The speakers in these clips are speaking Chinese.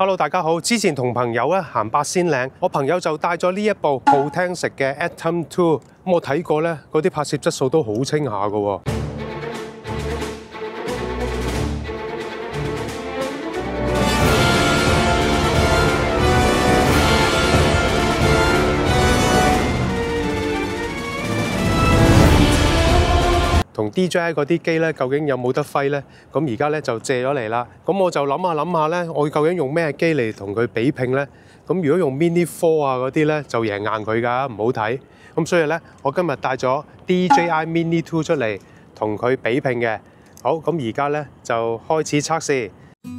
Hello，大家好。之前同朋友咧行八仙岭，我朋友就帶咗呢一部好聽食嘅 Atom Two，咁我睇過咧，嗰啲拍攝質素都好清下㗎喎。同 DJI 嗰啲機咧，究竟有冇得揮呢？咁而家咧就借咗嚟啦。咁我就諗下諗下咧，我究竟用咩機嚟同佢比拼呢？咁如果用 Mini Four 啊嗰啲咧，就贏硬佢㗎，唔好睇。咁所以咧，我今日帶咗 DJI Mini Two 出嚟同佢比拼嘅。好，咁而家咧就開始測試。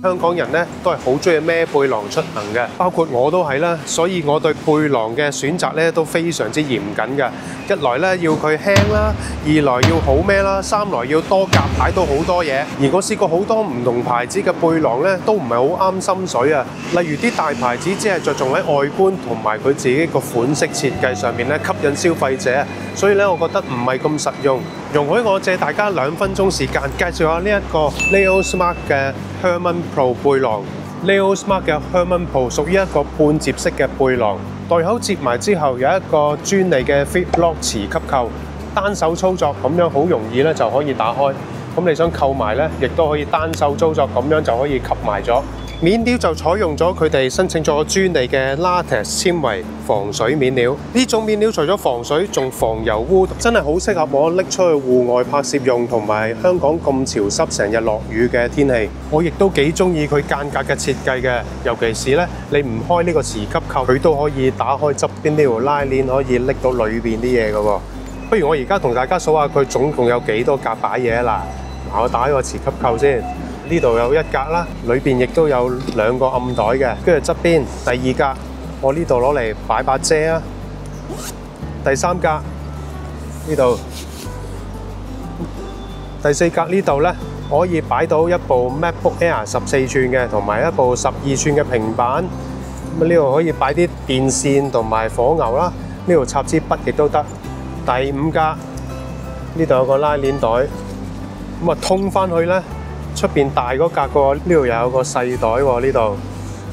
香港人咧都係好中意孭背囊出行嘅，包括我都係啦，所以我對背囊嘅選擇咧都非常之嚴謹嘅。一來咧要佢輕啦，二來要好孭啦，三來要多夾牌都好多嘢。而我試過好多唔同牌子嘅背囊咧，都唔係好啱心水啊。例如啲大牌子只係着重喺外觀同埋佢自己個款式設計上面咧，吸引消費者。所以咧，我覺得唔係咁實用。容許我借大家兩分鐘時間介紹下呢一個 Leo Smart 嘅 Herman Pro 背囊。Leo Smart 嘅 Herman Pro 屬於一個半接式嘅背囊，袋口接埋之後有一個專利嘅 Fit Lock 磁吸扣，單手操作咁樣好容易咧就可以打開。咁你想扣埋咧，亦都可以單手操作咁樣就可以吸埋咗。面料就採用咗佢哋申請咗專利嘅 Latex 纖維防水面料。呢種面料除咗防水，仲防油污，真係好適合我拎出去戶外拍攝用，同埋香港咁潮濕、成日落雨嘅天氣。我亦都幾中意佢間隔嘅設計嘅，尤其是咧你唔開呢個磁吸扣，佢都可以打開側邊呢條拉鏈，可以拎到裏邊啲嘢嘅喎。不如我而家同大家數下佢總共有幾多格擺嘢啦。嗱，我打開個磁吸扣先。呢度有一格啦，裏邊亦都有兩個暗袋嘅，跟住側邊第二格，我呢度攞嚟擺把遮啊。第三格呢度，第四格呢度呢，可以擺到一部 MacBook Air 十四寸嘅，同埋一部十二寸嘅平板。咁呢度可以擺啲電線同埋火牛啦。呢度插支筆亦都得。第五格呢度有個拉鏈袋，咁啊通返去呢。出邊大嗰格個，呢度有個細袋喎，呢度，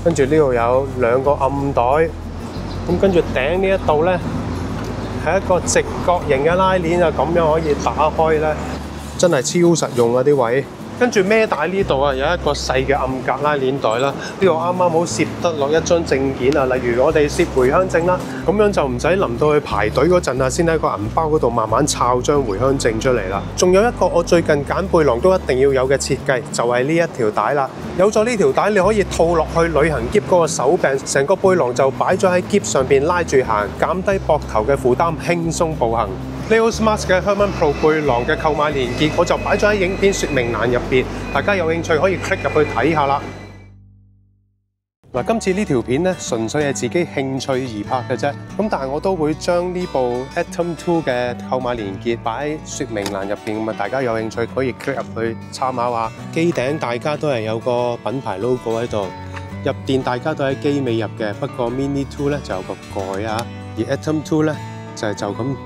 跟住呢度有兩個暗袋，咁跟住頂呢一度呢，係一個直角形嘅拉鏈啊，咁樣可以打開呢，真係超實用啊啲位。跟住孭帶呢度啊，有一個細嘅暗格拉鏈袋啦，呢度啱啱好攝得落一張證件啊，例如我哋攝回鄉證啦，咁樣就唔使臨到去排隊嗰陣啊，先喺個銀包嗰度慢慢抄張回鄉證出嚟啦。仲有一個我最近揀背囊都一定要有嘅設計，就係呢一條帶啦。有咗呢條帶，你可以套落去旅行夾嗰個手柄，成個背囊就擺咗喺夾上邊拉住行，減低膊頭嘅負擔，輕鬆步行。Leo Smart 嘅 Herman Pro 背囊嘅購買連結，我就擺咗喺影片說明欄入面，大家有興趣可以 click 入去睇下啦。嗱，今次呢條片咧，純粹係自己興趣而拍嘅啫。咁但係我都會將呢部 Atom Two 嘅購買連結擺喺說明欄入面，咁大家有興趣可以 click 入去參考下。機頂大家都係有個品牌 logo 喺度，入電大家都喺機尾入嘅，不過 Mini Two 就有個蓋啊，而 Atom Two 就係就咁。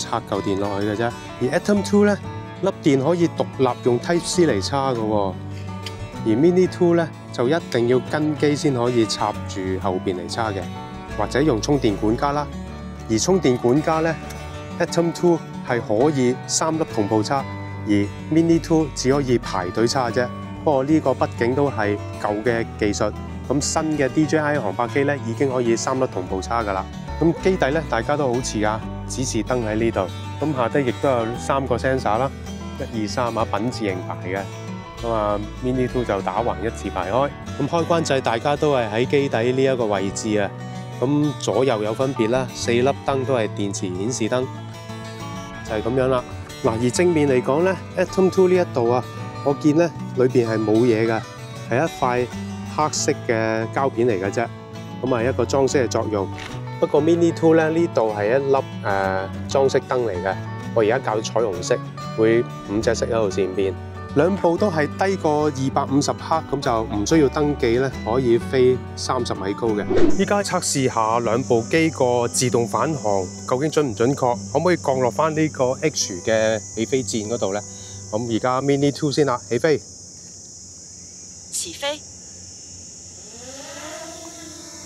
插嚿電落去嘅啫，而 Atom Two 咧粒電可以獨立用 Type C 嚟插嘅喎，而 Mini Two 咧就一定要跟机先可以插住後邊嚟插嘅，或者用充電管家啦。而充電管家咧，Atom Two 係可以三粒同步插，而 Mini Two 只可以排隊插啫。不過呢個畢竟都係舊嘅技術，咁新嘅 DJI 航拍機咧已經可以三粒同步叉噶啦。咁機底咧大家都好似啊。指示燈喺呢度，咁下低亦都有三個 sensor 啦，一二三啊，品字形排嘅，咁啊 Mini Two 就打橫一字排開，咁開關掣大家都係喺機底呢一個位置啊，咁左右有分別啦，四粒燈都係電池顯示燈，就係咁樣啦。嗱，而正面嚟講咧，Atom Two 呢一度啊，我見咧裏邊係冇嘢嘅，係一塊黑色嘅膠片嚟嘅啫，咁啊一個裝飾嘅作用。不過 Mini Two 咧，呢度係一粒誒裝飾燈嚟嘅，我而家校彩虹色，會五隻色喺度前邊，兩部都係低過二百五十克，咁就唔需要登記咧，可以飛三十米高嘅。依家測試下兩部機個自動返航究竟準唔準確，可唔可以降落翻呢個 H 嘅起飛鍵嗰度咧？咁而家 Mini Two 先啦，起飛，起飛。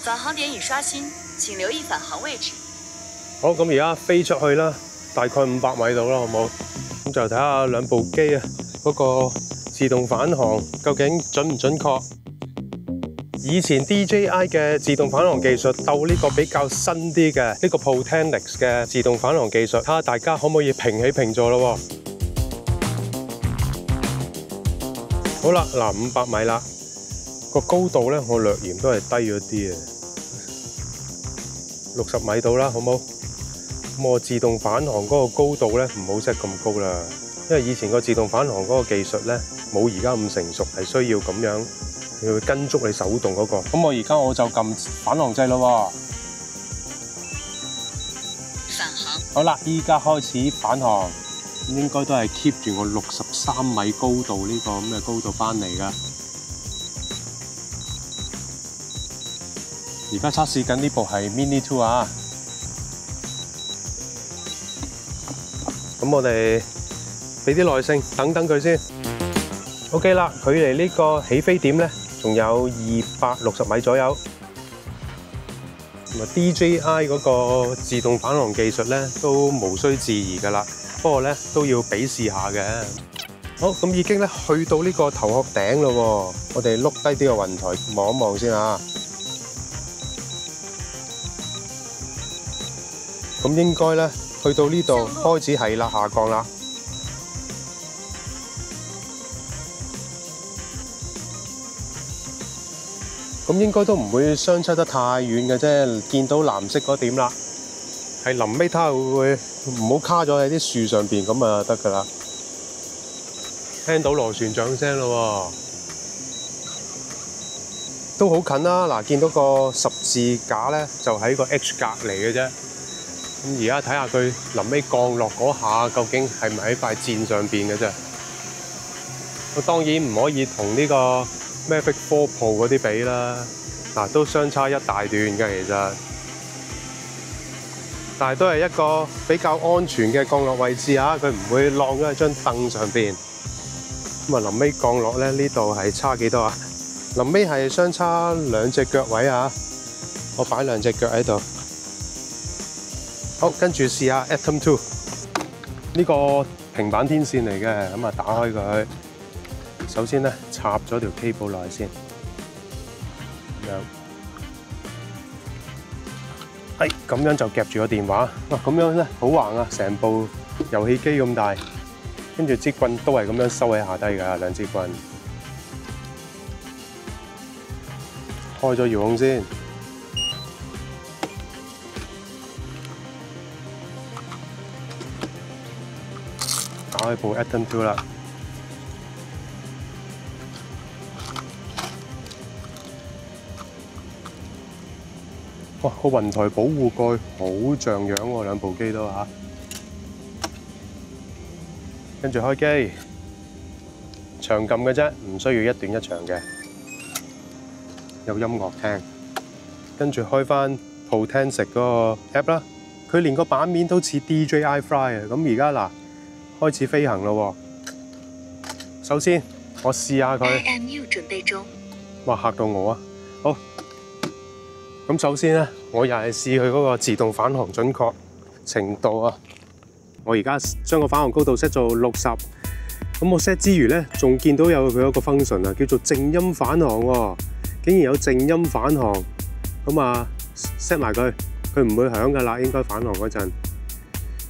返航點已刷新，請留意返航位置。好，咁而家飛出去啦，大概五百米度啦，好冇？咁就睇下兩部機啊，嗰個自動返航究竟準唔準確？以前 DJI 嘅自動返航技術鬥呢個比較新啲嘅呢個 Potenix 嘅自動返航技術，睇下大家可唔可以平起平坐咯？好啦，嗱，五百米啦，個高度咧，我略嫌都係低咗啲嘅，六十米度啦，好冇？咁我自動返航嗰個高度咧，唔好 set 咁高啦，因為以前個自動返航嗰個技術咧，冇而家咁成熟，係需要咁樣。你會跟足你手動嗰個，咁我而家我就撳返航掣咯。返航。好啦，依家開始返航，應該都係 keep 住我六十三米高度呢個咁嘅高度翻嚟噶。而家測試緊呢部係 Mini Two 啊。咁我哋俾啲耐性，等等佢先。OK 啦，距離呢個起飛點咧，仲有二百六十米左右，DJI 嗰個自動返航技術咧都無需置疑噶啦。不過咧都要比試下嘅。好，咁已經咧去到呢個頭殼頂咯。我哋碌低啲個雲台望一望先啊。咁應該咧去到呢度開始係啦，下降啦。咁應該都唔會相差得太遠嘅啫，見到藍色嗰點啦，係臨尾睇下會唔好卡咗喺啲樹上邊咁啊得噶啦。聽到螺旋槳聲咯，都好近啦。嗱，見到個十字架咧，就喺個 H 隔離嘅啫。咁而家睇下佢臨尾降落嗰下，究竟係咪喺塊箭上邊嘅啫？我當然唔可以同呢個 Mavic 4 Pro 嗰啲比啦，嗱都相差一大段嘅其實，但係都係一個比較安全嘅降落位置啊，佢唔會晾咗喺張凳上邊。咁啊，臨尾降落咧，呢度係差幾多啊？臨尾係相差兩隻腳位啊，我擺兩隻腳喺度。好，跟住試下 Atom Two 呢個平板天線嚟嘅，咁啊打開佢。首先咧，插咗條 cable 落嚟先，咁樣，係咁樣就夾住個電話。哇，咁樣咧好橫啊，成部遊戲機咁大，跟住支棍都係咁樣收喺下低㗎，兩支棍。開咗遙控先，打開部 Atom Two 啦。哇！個雲台保護蓋好像樣喎，兩部機都嚇。跟住開機，長撳嘅啫，唔需要一段一長嘅，有音樂聽。跟住開翻 Potenix 嗰個 app 啦，佢連個版面都似 DJI Fly 啊！咁而家嗱，開始飛行咯。首先我試下佢。IMU 準備中。哇！嚇到我啊！好。咁首先咧，我又係試佢嗰個自動返航準確程度啊！我而家將個返航高度 set 做六十，咁我 set 之餘咧，仲見到有佢有個 function 啊，叫做靜音返航喎，竟然有靜音返航，咁啊 set 埋佢，佢唔會響噶啦，應該返航嗰陣。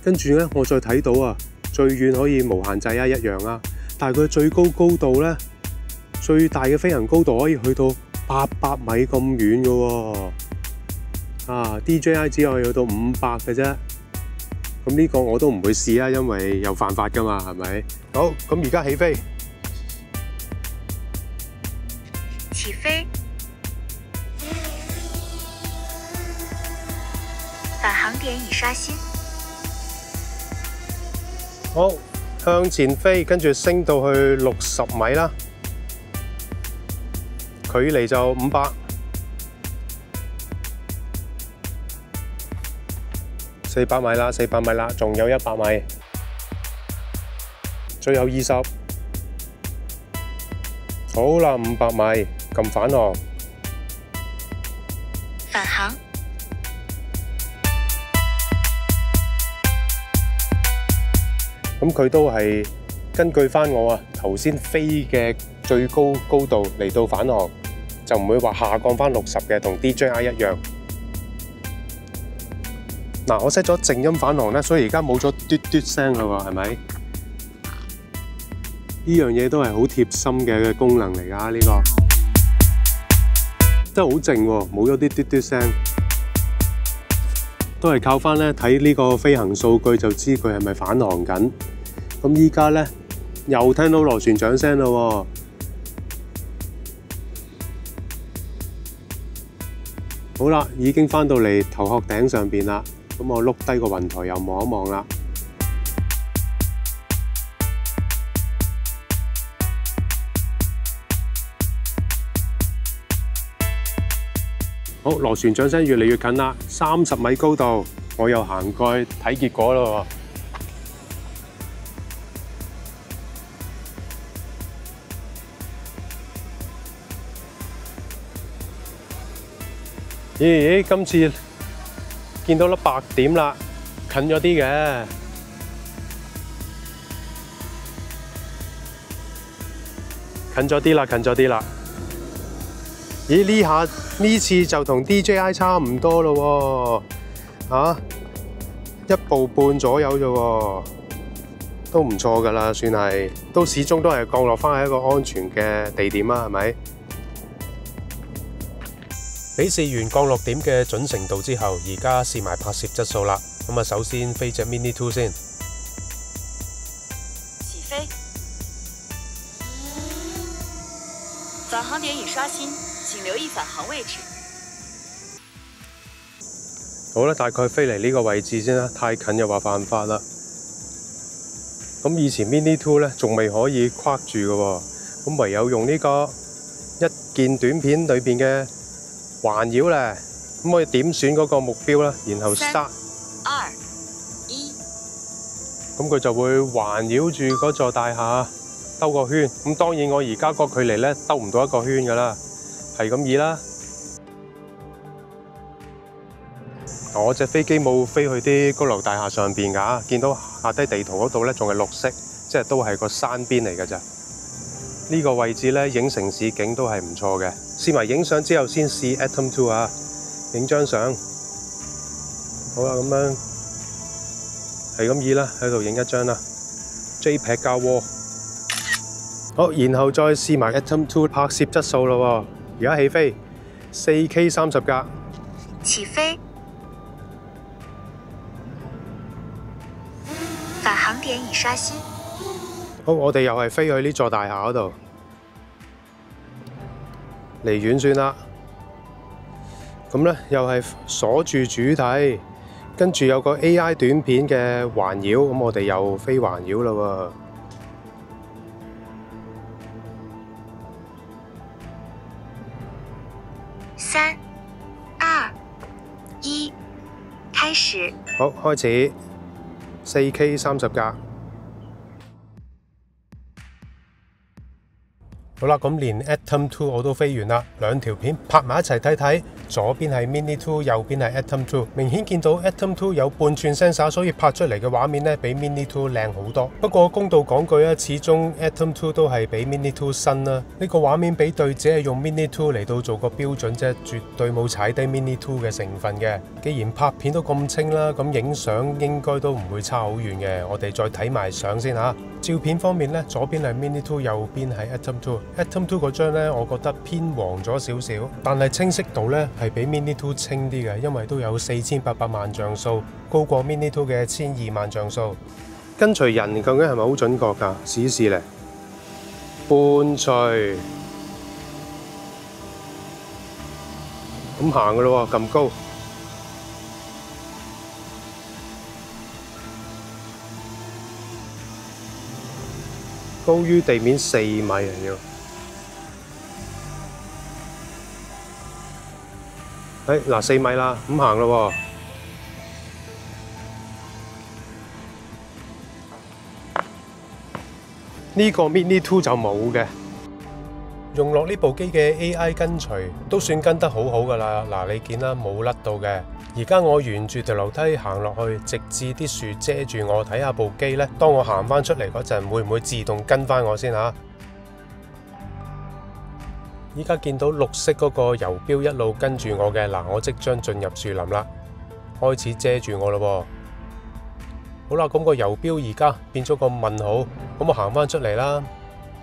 跟住咧，我再睇到啊，最遠可以無限制啊，一樣啊，但系佢最高高度咧，最大嘅飛行高度可以去到八百米咁遠嘅喎。啊，DJI 只可以去到五百嘅啫，咁呢個我都唔會試啊，因為又犯法噶嘛，係咪？好，咁而家起飛，起飛，返航點已刷新。好，向前飛，跟住升到去六十米啦，距離就五百。四百米啦，四百米啦，仲有一百米，最後二十，好啦，五百米，撳返航，返航。咁佢都係根據翻我啊頭先飛嘅最高高度嚟到返航，就唔會話下降翻六十嘅，同 DJI 一樣。嗱，我 set 咗靜音返航咧，所以而家冇咗嘟嘟聲啦喎，係咪？呢樣嘢都係好貼心嘅功能嚟㗎，呢、個真係好靜喎，冇咗啲嘟嘟聲。都係靠翻咧睇呢個飛行數據就知佢係咪返航緊。咁依家咧又聽到螺旋掌聲咯喎。好啦，已經翻到嚟頭殼頂上邊啦。咁我碌低個雲台又望一望啦。好，螺旋掌聲越嚟越近啦，三十米高度，我又行過去睇結果咯喎。咦咦，今次見到粒白點啦，近咗啲嘅。近咗啲啦，近咗啲啦。咦？呢下呢次就同 DJI 差唔多咯喎，啊，一步半左右啫喎，都唔錯噶啦，算係，都始終都係降落翻喺一個安全嘅地點啊，係咪？比試完降落點嘅準程度之後，而家試埋拍攝質素啦。咁啊，首先飛只 Mini Two 先。起飞。返航点已刷新，请留意返航位置。好啦，大概飛嚟呢個位置先啦，太近又話犯法啦。咁以前 Mini Two 咧仲未可以框住嘅喎，咁唯有用呢個一件短片裏邊嘅環繞咧，咁可以點選嗰個目標啦，然後 start，二一，咁佢就會環繞住嗰座大廈兜個圈。咁當然我而家個距離咧兜唔到一個圈噶啦，係咁易啦。我隻飛機冇飛去啲高樓大廈上邊㗎，見到下低地圖嗰度咧仲係綠色，即係都係個山邊嚟㗎咋。呢個位置咧影城市景都係唔錯嘅。試埋影相之後先試 Atom Two 啊，影張相。好啦，咁樣係咁易啦，喺度影一張啦。JPEG 加 RAW。好，然後再試埋 Atom Two 拍攝質素咯。而家起飛，四 K 三十格。起飞。返航点已刷新。好，我哋又係飛去呢座大廈嗰度，離遠算啦。咁咧又係鎖住主體，跟住有個 AI 短片嘅環繞，咁我哋又飛環繞啦喎。三、二、一，开始。好，開始，四 K 三十格。好啦，咁連 Atom Two 我都飛完啦，兩條片拍埋一齊睇睇，左邊係 Mini Two，右邊係 Atom Two。明顯見到 Atom Two 有半寸声沙所以拍出嚟嘅畫面咧比 Mini Two 靓好多。不過公道講句啊，始終 Atom Two 都係比 Mini Two 新啦。呢個畫面比對只係用 Mini Two 嚟到做個標準啫，絕對冇踩低 Mini Two 嘅成分嘅。既然拍片都咁清啦，咁影相應該都唔會差好遠嘅。我哋再睇埋相先吓。照片方面咧，左邊係 Mini Two，右邊係 Atom Two。Atom Two 嗰張咧，我覺得偏黃咗少少，但係清晰度咧係比 Mini Two 清啲嘅，因為都有四千八百萬像素，高過 Mini Two 嘅千二萬像素。跟隨人究竟係咪好準確㗎？試一試咧，伴隨咁行㗎咯喎，咁高。高於地面四米啊要。诶嗱四米啦，咁行咯喎。呢個 Mini Two 就冇嘅。用落呢部機嘅 A.I. 跟隨都算跟得好好噶啦。嗱，你見啦，冇甩到嘅。而家我沿住條樓梯行落去，直至啲樹遮住我，睇下部機呢。當我行翻出嚟嗰陣，會唔會自動跟翻我先吓？依家見到綠色嗰個游標一路跟住我嘅，嗱，我即將進入樹林啦，開始遮住我咯。好啦，咁個游標而家變咗個問號，咁我行翻出嚟啦，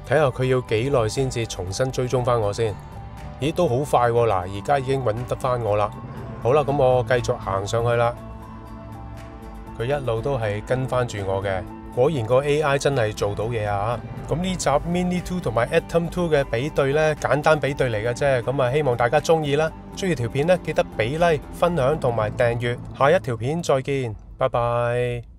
睇下佢要幾耐先至重新追蹤翻我先。咦，都好快喎！嗱，而家已經揾得翻我啦。好啦，咁我繼續行上去啦。佢一路都係跟翻住我嘅，果然個 A.I. 真係做到嘢啊！咁呢集 Mini Two 同埋 Atom Two 嘅比對呢，簡單比對嚟嘅啫。咁啊，希望大家中意啦。中意條片呢，記得俾 like、分享同埋訂閱。下一條片再見，拜拜。